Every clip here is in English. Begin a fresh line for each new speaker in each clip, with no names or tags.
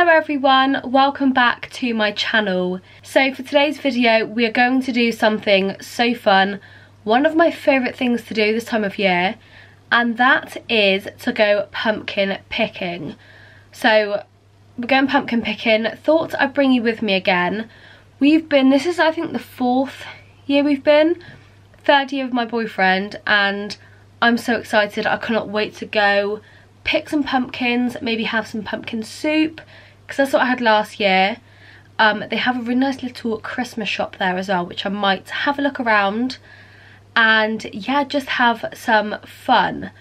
Hello everyone, welcome back to my channel. So for today's video we are going to do something so fun, one of my favourite things to do this time of year and that is to go pumpkin picking. So we're going pumpkin picking, thought I'd bring you with me again. We've been, this is I think the fourth year we've been, third year of my boyfriend and I'm so excited, I cannot wait to go pick some pumpkins, maybe have some pumpkin soup, because that's what I had last year. Um, they have a really nice little Christmas shop there as well, which I might have a look around and yeah, just have some fun.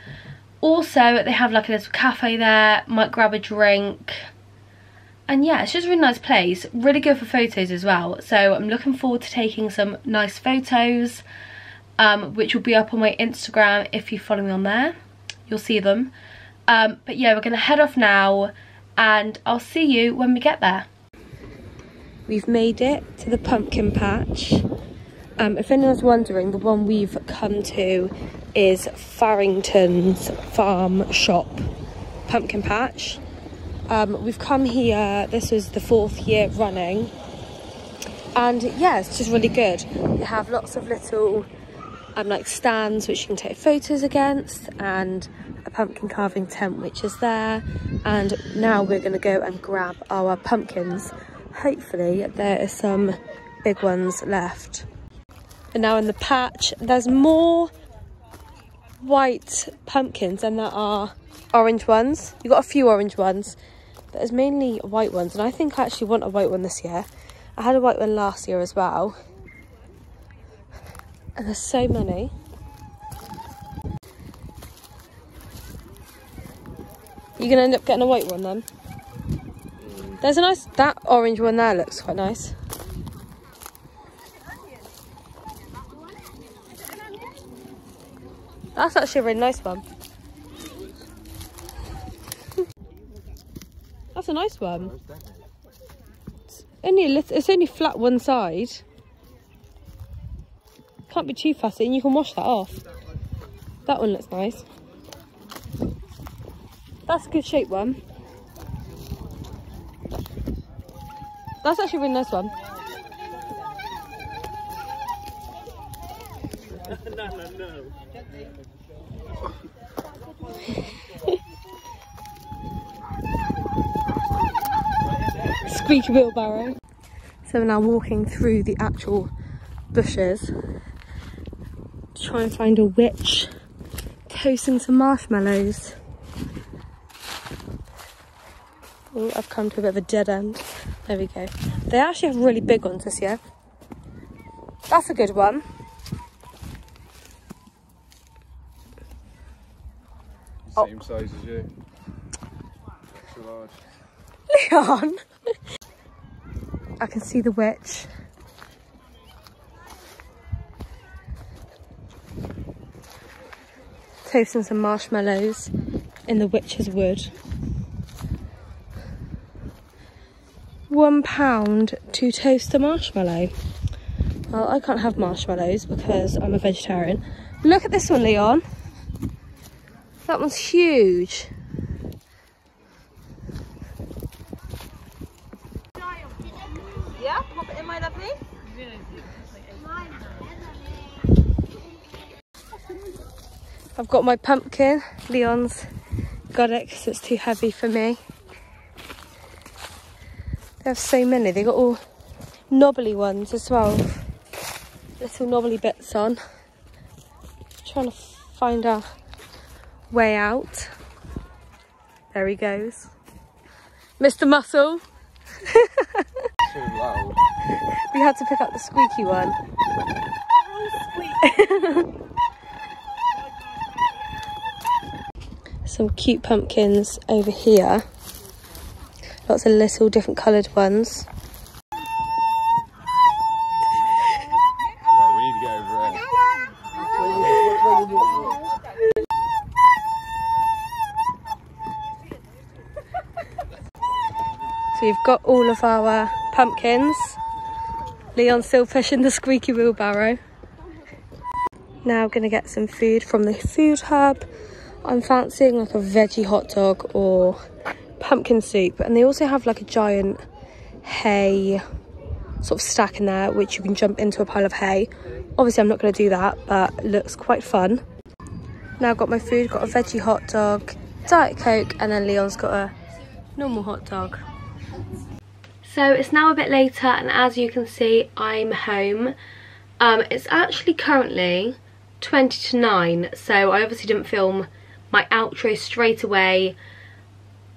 Also, they have like a little cafe there, might grab a drink. And yeah, it's just a really nice place, really good for photos as well. So I'm looking forward to taking some nice photos, um, which will be up on my Instagram if you follow me on there. You'll see them. Um, but yeah, we're going to head off now and I'll see you when we get there. We've made it to the pumpkin patch. Um, if anyone's wondering, the one we've come to is Farrington's Farm Shop Pumpkin Patch. Um, we've come here, this was the fourth year running. And yeah, it's just really good. They have lots of little um, like stands which you can take photos against and a pumpkin carving tent which is there. And now we're going to go and grab our pumpkins. Hopefully there are some big ones left. And now in the patch there's more white pumpkins than there are orange ones. You've got a few orange ones but there's mainly white ones. And I think I actually want a white one this year. I had a white one last year as well and there's so many You're gonna end up getting a white one then? There's a nice, that orange one there looks quite nice. That's actually a really nice one. That's a nice one. It's only a little, it's only flat one side. Can't be too fussy and you can wash that off. That one looks nice. That's a good shape one. That's actually a really nice one. no. Squeaky wheelbarrow. So we're now walking through the actual bushes try and find a witch toasting some marshmallows. Oh, I've come to a bit of a dead end. There we go. They actually have really big ones this year. That's a good one.
Same oh. size as you. Extra large.
Leon! I can see the witch. Toasting some marshmallows in the witch's wood. one pound to toast a marshmallow. Well, I can't have marshmallows because I'm a vegetarian. Look at this one, Leon. That one's huge. Yeah, pop it in, my lovely. I've got my pumpkin. Leon's got it because it's too heavy for me. They have so many. They got all knobbly ones as well. Little knobbly bits on. Trying to find our way out. There he goes. Mr. Muscle. Too loud. We had to pick up the squeaky one. Some cute pumpkins over here. Lots of little different coloured ones. So we've got all of our pumpkins. Leon's still pushing the squeaky wheelbarrow. Now going to get some food from the food hub. I'm fancying like a veggie hot dog or pumpkin soup and they also have like a giant hay sort of stack in there which you can jump into a pile of hay. Obviously i'm not going to do that but looks quite fun. Now i've got my food got a veggie hot dog diet coke and then leon's got a normal hot dog. So it's now a bit later and as you can see i'm home. Um, it's actually currently 20 to 9 so i obviously didn't film my outro straight away.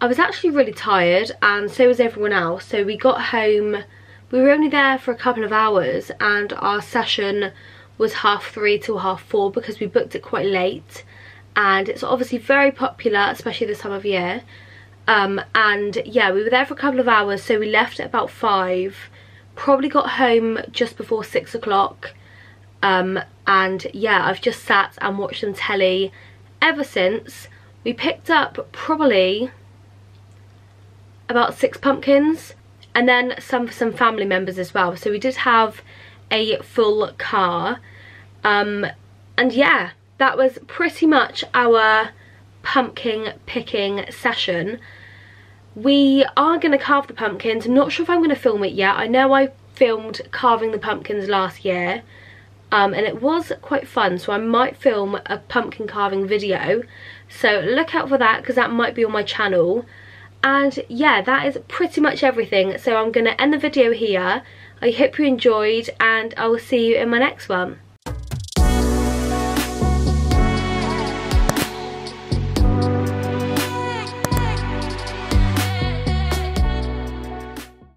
I was actually really tired and so was everyone else. So we got home we were only there for a couple of hours and our session was half three till half four because we booked it quite late. And it's obviously very popular especially this time of year. Um, and yeah we were there for a couple of hours so we left at about five probably got home just before six o'clock. Um, and yeah I've just sat and watched some telly ever since we picked up probably about six pumpkins and then some for some family members as well. So we did have a full car. Um, and yeah, that was pretty much our pumpkin picking session. We are going to carve the pumpkins. I'm not sure if I'm going to film it yet. I know I filmed carving the pumpkins last year. Um, and it was quite fun so I might film a pumpkin carving video. So look out for that because that might be on my channel. And yeah that is pretty much everything. So i'm gonna end the video here. I hope you enjoyed and i will see you in my next one